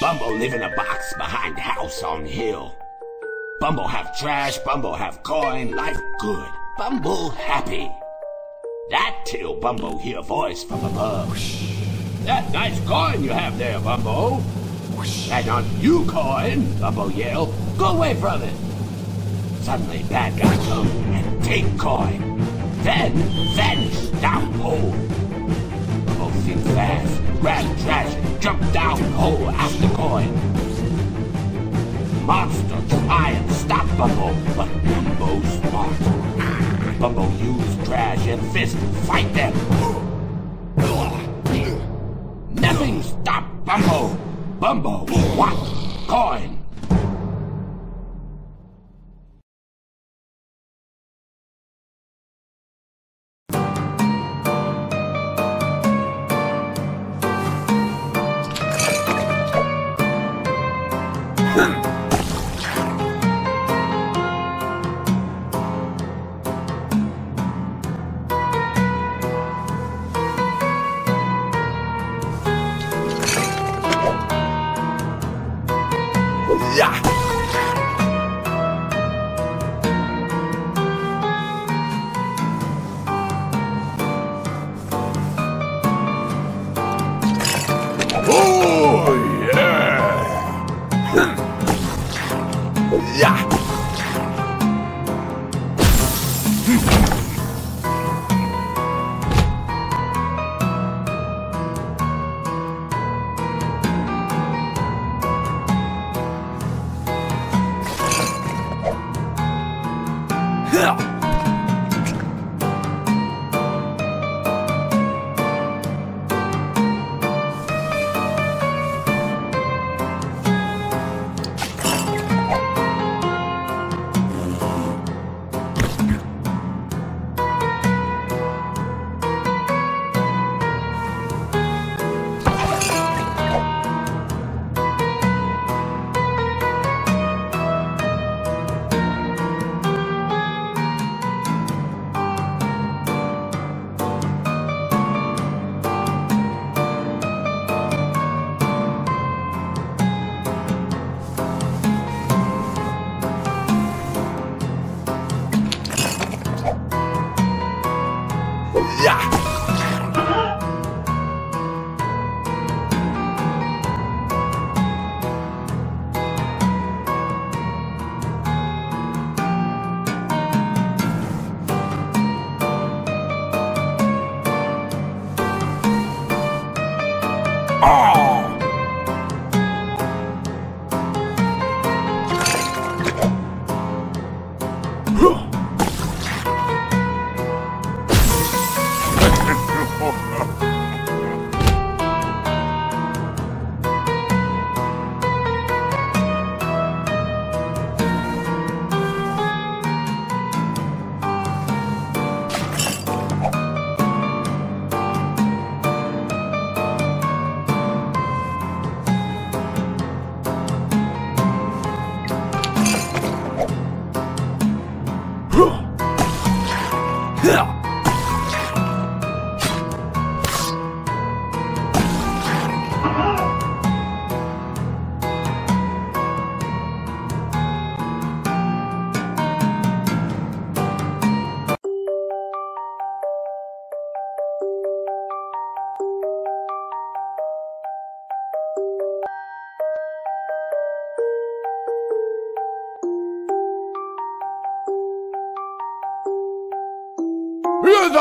Bumbo live in a box behind house on hill. Bumbo have trash, Bumbo have coin, life good. Bumbo happy. That till Bumbo hear voice from above. That nice coin you have there, Bumbo. That on you coin, Bumbo yell, go away from it. Suddenly bad guy come and take coin. Then vanish down hole. Fast, grab trash jump down hole after coin. Monster try and stop Bumbo, but Bumbo smart. Bumbo use trash and fist fight them. Nothing stop Bumbo. Bumbo what? Coin. Yeah.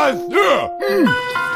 I do. Mm.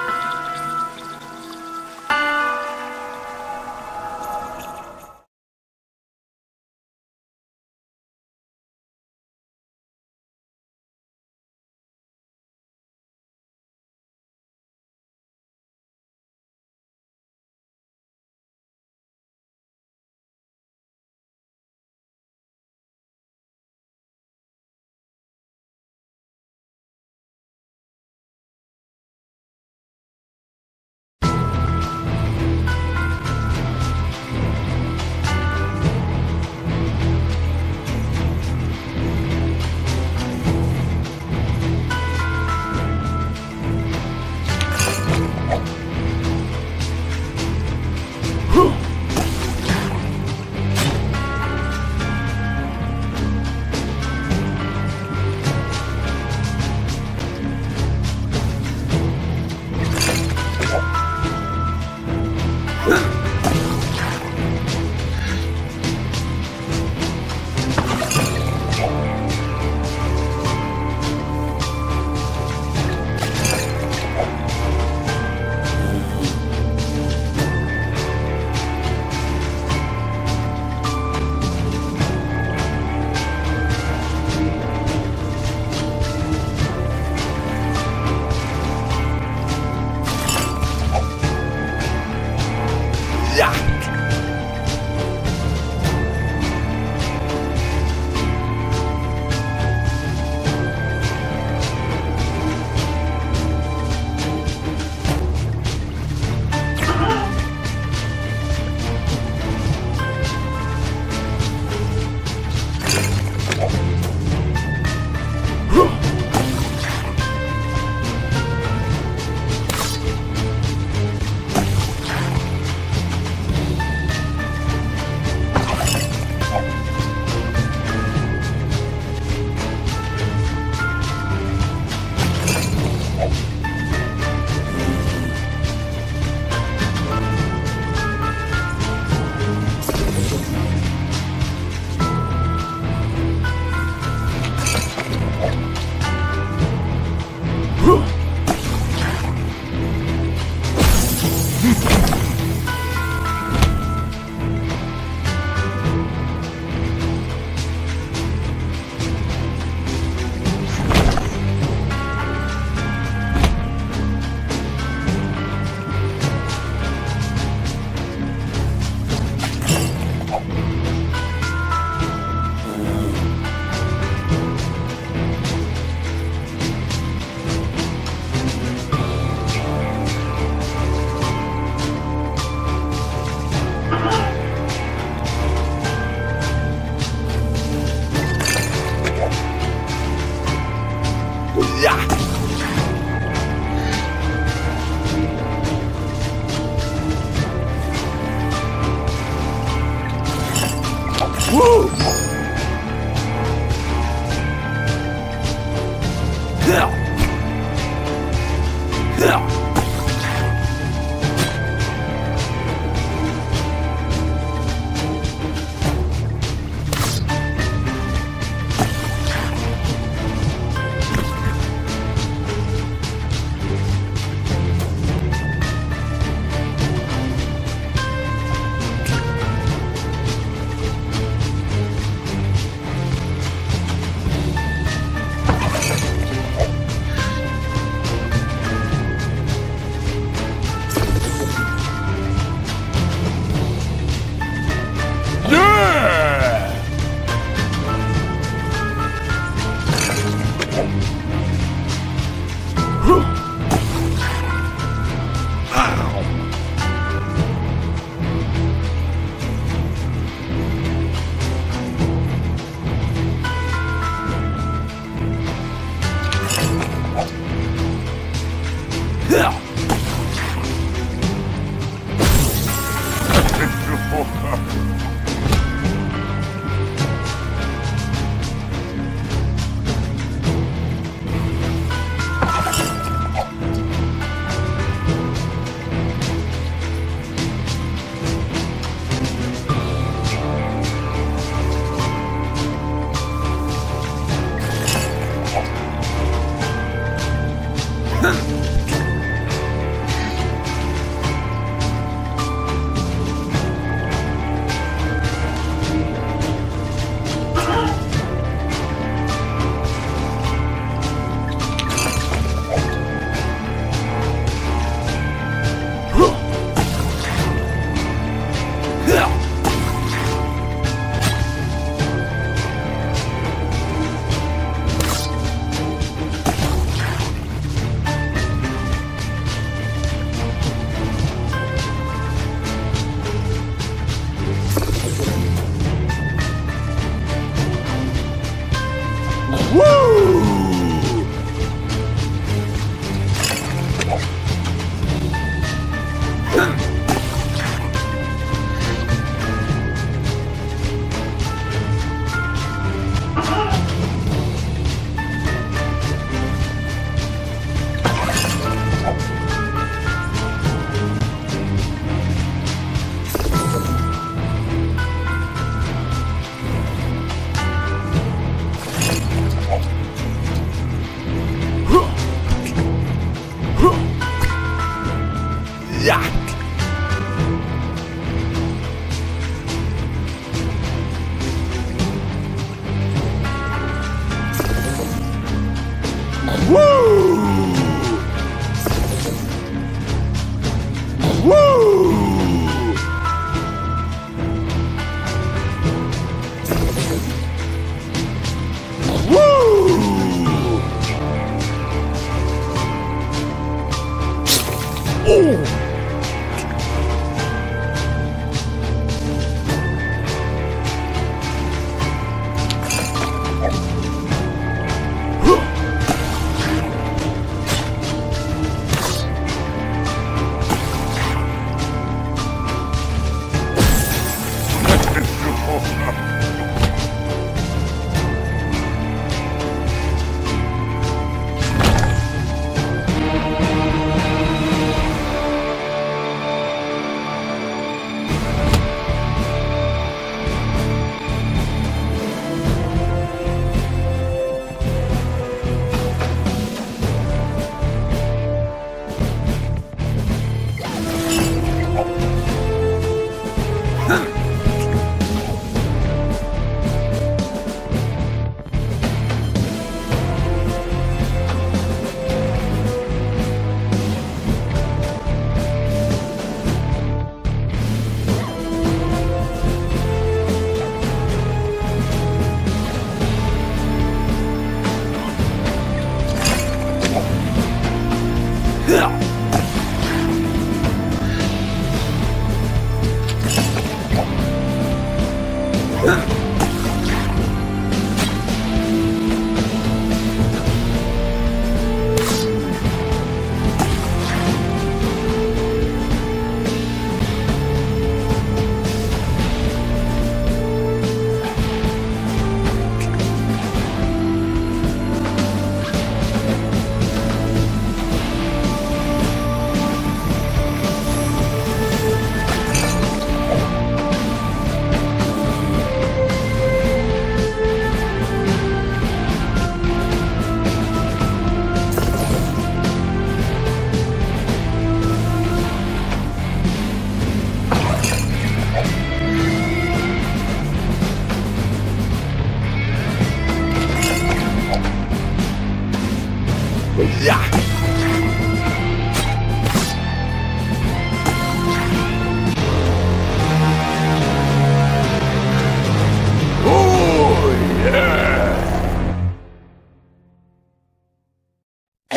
Woo!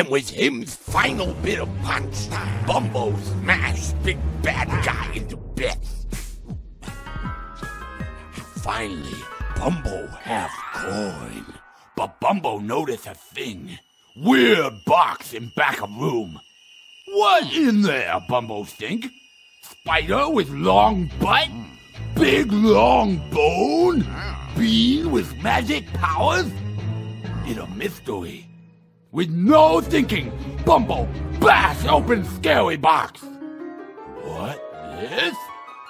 And with him's final bit of punch, Bumbo smashed Big Bad Guy into bits. Finally, Bumbo have coin. But Bumbo noticed a thing. Weird box in back of room. What in there, Bumbo think? Spider with long butt? Big long bone? Bean with magic powers? It's a mystery. With no thinking, Bumbo bash open scary box. What? This?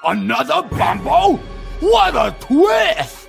Another Bumbo? What a twist!